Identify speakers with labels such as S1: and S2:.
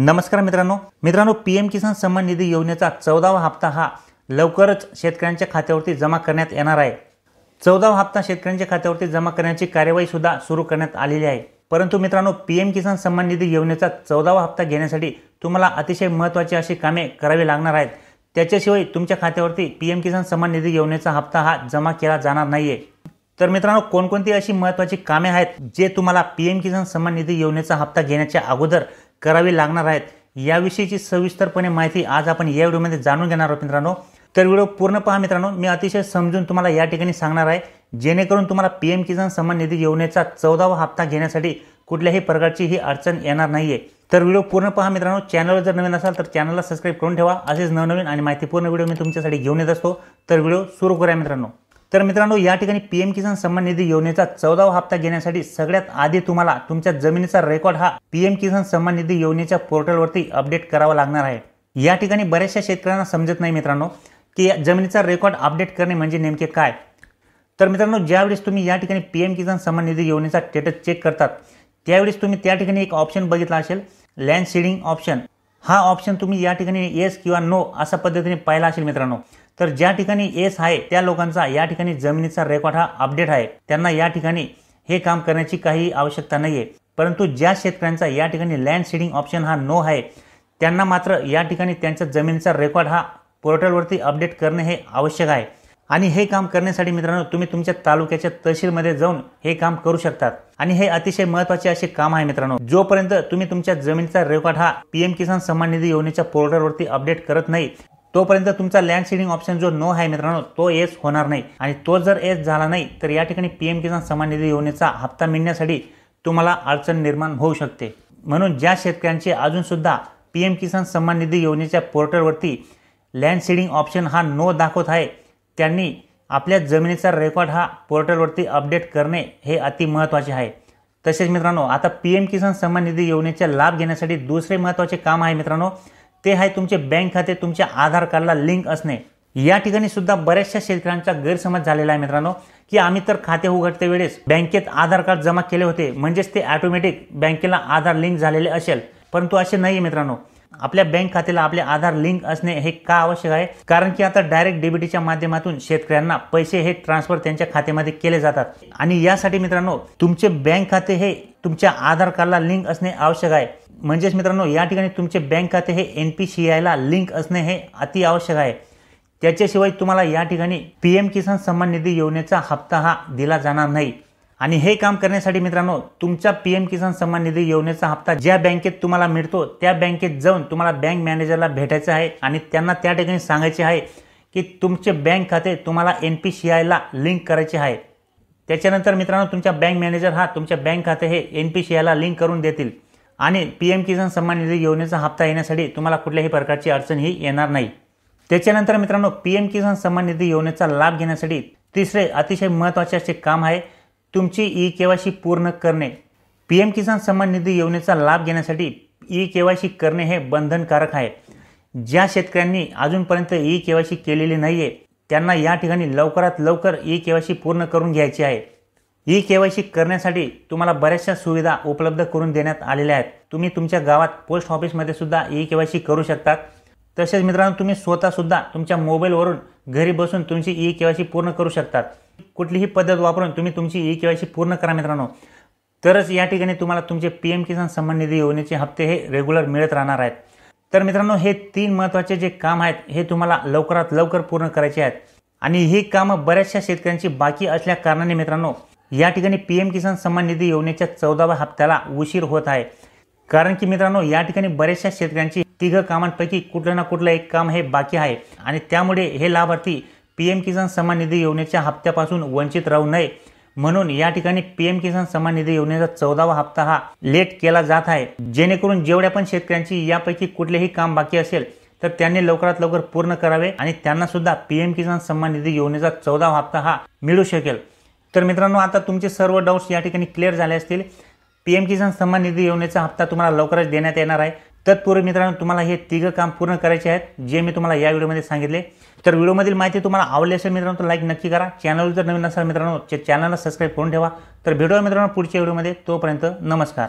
S1: नमस्कार मित्रांनो. मित्रांनो पी एम किसान सन्मान निधी योजनेचा चौदावा हप्ता हा लवकरच शेतकऱ्यांच्या खात्यावरती जमा करण्यात येणार आहे. चौदावा हप्ता शेतकऱ्यांच्या खात्यावरती जमा करण्याची कार्यवाही सुद्धा सुरू करण्यात आलेली आहे. परंतु मित्रांनो पी एम किसान सन्मान निधी योजनेचा चौदावा हप्ता घेण्यासाठी तुम्हाला अतिशय महत्त्वाची अशी कामे करावी लागणार आहेत. त्याच्याशिवाय तुमच्या खात्यावरती पी एम किसान सन्मान निधी योजनेचा हप्ता हा जमा केला जाणार नाही आहे तर मित्रांनो कोणकोणती अशी महत्त्वाची कामे आहेत जे तुम्हाला पी एम किसान सन्मान निधी योजनेचा हप्ता घेण्याच्या अगोदर करावी लागणार आहेत. याविषयीची सविस्तरपणे माहिती आज आपण या व्हिडिओमध्ये जाणून घेणार आहोत मित्रांनो. तर व्हिडिओ पूर्ण पहा मित्रांनो. मी अतिशय समजून तुम्हाला या ठिकाणी सांगणार आहे जेणेकरून तुम्हाला पी एम किसान सन्मान निधी योजनेचा चौदावा हप्ता घेण्यासाठी कुठल्याही प्रकारची ही अडचण येणार नाही आहे तर व्हिडिओ पूर्ण पहा मित्रांनो. चॅनलवर जर नवीन असाल तर चॅनलला सबस्क्राईब करून ठेवा. असेच नवनवीन आणि माहितीपूर्ण व्हिडिओ मी तुमच्यासाठी घेऊन येत असतो. तर व्हिडिओ सुरू करूया मित्रांनो. तर मित्रांनो या ठिकाणी पी एम किसान सन्मान निधी योजनेचा चौदावा हप्ता घेण्यासाठी सगळ्यात आधी तुम्हाला तुमच्या जमिनीचा रेकॉर्ड हा पी एम किसान सन्मान निधी योजनेच्या पोर्टलवरती अपडेट करावा लागणार आहे. या ठिकाणी बऱ्याचशा शेतकऱ्यांना समजत नाही मित्रांनो की जमिनीचा रेकॉर्ड अपडेट करणे म्हणजे नेमके काय? तर मित्रांनो ज्यावेळेस तुम्ही या ठिकाणी पी एम किसान सन्मान निधी योजनेचा स्टेटस चेक करतात त्यावेळेस तुम्ही त्या ठिकाणी एक ऑप्शन बघितला असेल लँड सीडिंग ऑप्शन हा ऑप्शन तुम्ही या ठिकाणी येस किंवा नो अशा पद्धतीने पाहिला असेल मित्रांनो. तर ज्या ठिकाणी एस आहे त्या लोकांचा या ठिकाणी जमिनीचा रेकॉर्ड हा अपडेट आहे. त्यांना या ठिकाणी हे काम करण्याची काही आवश्यकता नाही आहे परंतु ज्या शेतकऱ्यांचा या ठिकाणी लँड सीडिंग ऑप्शन हा नो आहे त्यांना मात्र या ठिकाणी त्यांच्या जमिनीचा रेकॉर्ड हा पोर्टलवरती अपडेट करणे हे आवश्यक आहे. आणि हे काम करण्यासाठी मित्रांनो तुम्ही तुमच्या तालुक्याच्या तहसीलमध्ये जाऊन हे काम करू शकतात. आणि हे अतिशय महत्त्वाचे असे काम आहे मित्रांनो. जोपर्यंत तुम्ही तुमच्या जमिनीचा रेकॉर्ड हा पीएम किसान सन्मान निधी योजनेच्या पोर्टलवरती अपडेट करत नाही तोपर्यंत तुमचा लँड सीडिंग ऑप्शन जो नो आहे मित्रांनो तो येस होणार नाही. आणि तो जर येस झाला नाही तर या ठिकाणी पी एम किसान सन्मान निधी योजनेचा हप्ता मिळण्यासाठी तुम्हाला अडचण निर्माण होऊ शकते. म्हणून ज्या शेतकऱ्यांचे अजूनसुद्धा पी एम किसान सन्मान निधी योजनेच्या पोर्टलवरती लँड सीडिंग ऑप्शन हा नो दाखवत आहे त्यांनी आपल्या जमिनीचा रेकॉर्ड हा पोर्टलवरती अपडेट करणे हे अति महत्त्वाचे आहे. तसेच मित्रांनो आता पी एम किसान सन्मान निधी योजनेचा लाभ घेण्यासाठी दुसरे महत्त्वाचे काम आहे मित्रांनो ते आहे तुमचे बँक खाते तुमच्या आधार कार्डला लिंक असणे. या ठिकाणी सुद्धा बऱ्याचशा शेतकऱ्यांचा गैरसमज झालेला आहे मित्रांनो की आम्ही तर खाते उघडते वेळेस बँकेत आधार कार्ड जमा केले होते म्हणजेच ते ऑटोमॅटिक बँकेला आधार लिंक झालेले असेल. परंतु असे नाही मित्रांनो. आपल्या बँक खात्याला आपले आधार लिंक असणे हे का आवश्यक आहे? कारण की आता डायरेक्ट डेबिटीच्या माध्यमातून शेतकऱ्यांना पैसे हे ट्रान्सफर त्यांच्या खात्यामध्ये केले जातात. आणि यासाठी मित्रांनो तुमचे बँक खाते हे तुमच्या आधार कार्डला लिंक असणे आवश्यक आहे. म्हणजेच मित्रांनो या ठिकाणी तुमचे बँक खाते हे एन पी सी आयला लिंक असणे हे अति आवश्यक आहे. त्याच्याशिवाय तुम्हाला या ठिकाणी पी एम किसान सन्मान निधी योजनेचा हप्ता हा दिला जाणार नाही. आणि हे काम करण्यासाठी मित्रांनो तुमच्या पी एम किसान सन्मान निधी योजनेचा हप्ता ज्या बँकेत तुम्हाला मिळतो त्या बँकेत जाऊन तुम्हाला बँक मॅनेजरला भेटायचं आहे आणि त्यांना त्या ठिकाणी सांगायचे आहे की तुमचे बँक खाते तुम्हाला एन पी सी आयला लिंक करायचे आहे. त्याच्यानंतर मित्रांनो तुमच्या बँक मॅनेजर हा तुमच्या बँक खाते हे एन पी सी आयला लिंक करून देतील. आणि पी एम किसान सन्मान निधी योजनेचा हप्ता येण्यासाठी तुम्हाला कुठल्याही प्रकारची अडचण ही येणार नाही. त्याच्यानंतर मित्रांनो पी एम किसान सन्मान निधी योजनेचा लाभ घेण्यासाठी तिसरे अतिशय महत्त्वाचे असे काम आहे तुमची ई के वाय सी पूर्ण करणे. पी एम किसान सन्मान निधी योजनेचा लाभ घेण्यासाठी ई के वाय सी करणे हे बंधनकारक आहे. ज्या शेतकऱ्यांनी अजूनपर्यंत ई के वाय सी केलेली नाही आहे त्यांना या ठिकाणी लवकरात लवकर ई के वाय सी पूर्ण करून घ्यायची आहे. ई के वाय सी करण्यासाठी तुम्हाला बऱ्याचशा सुविधा उपलब्ध करून देण्यात आलेल्या आहेत. तुम्ही तुमच्या गावात पोस्ट ऑफिसमध्ये सुद्धा ई के वाय सी करू शकतात. तसेच मित्रांनो तुम्ही स्वतःसुद्धा तुमच्या मोबाईलवरून घरी बसून तुमची ई के वाय सी पूर्ण करू शकतात. कुठलीही पद्धत वापरून तुम्ही तुमची ई के वाय सी पूर्ण करा मित्रांनो. तरच या ठिकाणी तुम्हाला तुमचे पी एम किसान सन्मान निधी योजनेचे हप्ते हे रेग्युलर मिळत राहणार आहेत. तर मित्रांनो हे तीन महत्त्वाचे जे काम आहेत हे तुम्हाला लवकरात लवकर पूर्ण करायचे आहेत. आणि ही कामं बऱ्याचशा शेतकऱ्यांची बाकी असल्या कारणाने मित्रांनो या ठिकाणी पी एम किसान सन्मान निधी योजनेच्या चौदाव्या हप्त्याला उशीर होत आहे. कारण की मित्रांनो या ठिकाणी बऱ्याचशा शेतकऱ्यांची तिघ कामांपैकी कुठलं ना कुठलं एक काम हे बाकी आहे. आणि त्यामुळे हे लाभार्थी पी एम किसान सन्मान निधी योजनेच्या हप्त्यापासून वंचित राहू नये. म्हणून या ठिकाणी पी एम किसान सन्मान निधी योजनेचा चौदावा हप्ता हा लेट केला जात आहे. जेणेकरून जेवढ्या पण शेतकऱ्यांची यापैकी कुठलेही काम बाकी असेल तर त्यांनी लवकरात लवकर पूर्ण करावे आणि त्यांना सुद्धा पी एम किसान सन्मान निधी योजनेचा चौदावा हप्ता हा मिळू शकेल. तर मित्रांनो आता तुमचे सर्व डाऊट्स या ठिकाणी क्लिअर झाले असतील. पी एम किसान सन्मान निधी योजनेचा हप्ता तुम्हाला लवकरच देण्यात येणार आहे. तत्पूर्वी मित्रांनो तुम्हाला हे तिघं काम पूर्ण करायचे आहेत जे मी तुम्हाला या व्हिडिओमध्ये सांगितले. तर व्हिडिओमधील माहिती तुम्हाला आवडली असेल मित्रांनो तर लाईक नक्की करा. चॅनल जर नवीन असाल मित्रांनो चॅनलला सबस्क्राईब करून ठेवा. तर भेटूया मित्रांनो पुढच्या व्हिडिओमध्ये. तोपर्यंत नमस्कार.